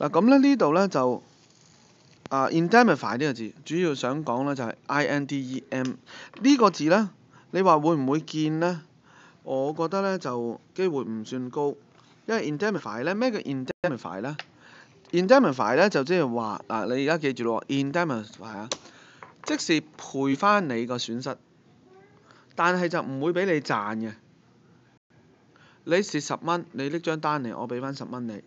嗱咁咧呢度咧就啊 indemnify 呢個字，主要想講咧就係 I N D E M 呢個字咧，你話會唔會見咧？我覺得咧就機會唔算高，因為 indemnify 咧咩叫 indemnify 咧？indemnify 咧就即係話嗱，你而家記住咯，indemnify 啊，即是賠翻你個損失，但係就唔會俾你賺嘅。你蝕十蚊，你拎張單嚟，我俾翻十蚊你。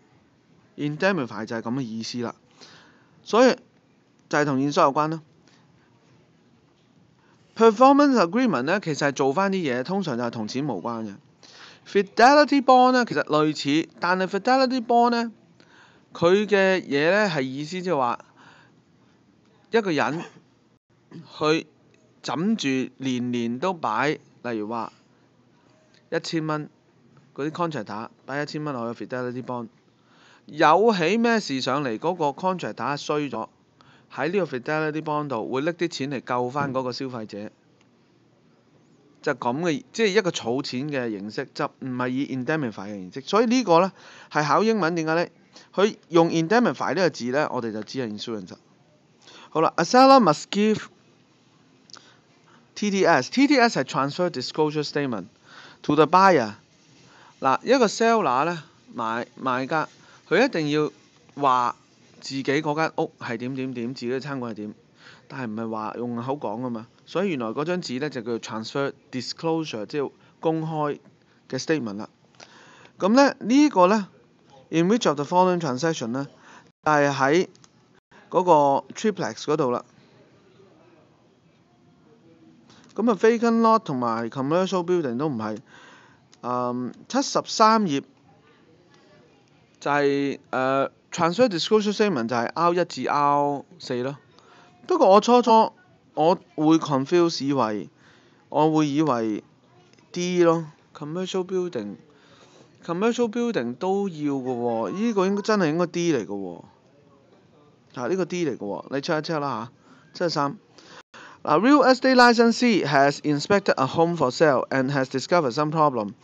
Indemnify 就係咁嘅意思啦，所以就係同現收有關咯。performance agreement 咧，其實係做翻啲嘢，通常就係同錢無關嘅。fidelity bond 咧，其實類似，但係 fidelity bond 咧，佢嘅嘢咧係意思即係話一個人去枕住年年都擺，例如話一千蚊嗰啲 contract 打擺一千蚊落去 fidelity bond。有起咩事上嚟，嗰個 contract 打衰咗，喺呢個 fidelity bond 度會拎啲錢嚟救翻嗰個消費者，就咁嘅，即係一個儲錢嘅形式，就唔係以 indemnify 嘅形式。所以呢個咧係考英文點解咧？佢用 indemnify 呢個字咧，我哋就知係 insurance。好啦，a seller must give T T S T T S 係 transfer disclosure statement to the buyer。嗱，一個 seller 咧買買家。佢一定要話自己嗰間屋係點點點，自己嘅餐館係點，但係唔係話用口講噶嘛。所以原來嗰張紙咧就叫做 transfer disclosure，即係公開嘅 statement 啦。咁咧呢個咧，in which of the following transaction 咧，就係喺嗰個 triplex 嗰度啦。咁啊，vacant lot 同埋 commercial building 都唔係。嗯，七十三頁。就係誒 transfer disclosure statement 就係 R 一至 R 四咯。不過我初初我會 confuse 以為我會以為 D 咯，commercial building commercial building 都要嘅喎，呢個應該真係應該 D 嚟嘅喎。啊，呢個 D 嚟嘅喎，你 check 一 check 啦嚇，七十三。嗱，real estate licensee has inspected a home for sale and has discovered some problem。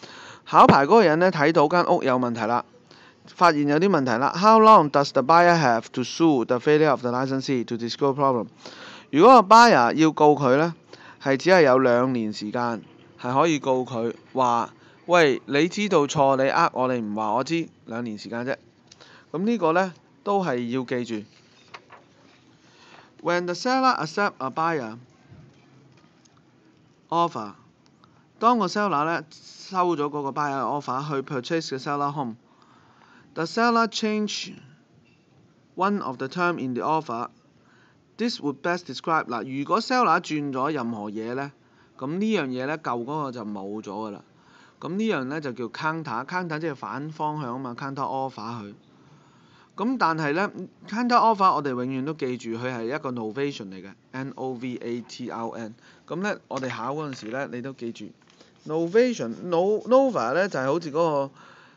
考牌嗰個人咧睇到間屋有問題啦。發現有啲問題啦。How long does the buyer have to sue the failure of the licensee to disclose problem？如果個 buyer 要告佢呢，係只係有兩年時間，係可以告佢話：喂，你知道錯，你呃我，你唔話我知，兩年時間啫。咁呢個呢，都係要記住。When the seller accept a buyer offer，當個 seller 呢收咗嗰個 buyer offer 去 purchase 嘅 seller home。The seller change one of the term in the offer. This would best describe 嗱，如果 seller 轉咗任何嘢咧，咁呢樣嘢咧舊嗰個就冇咗噶啦。咁呢樣咧就叫 counter，counter 即係反方向啊嘛，counter offer 佢。咁但係咧，counter offer 我哋永遠都記住佢係一個 novation 嚟嘅，n-o-v-a-t-o-n。咁咧我哋考嗰陣時咧，你都記住 novation，no，nova 咧就係好似嗰個。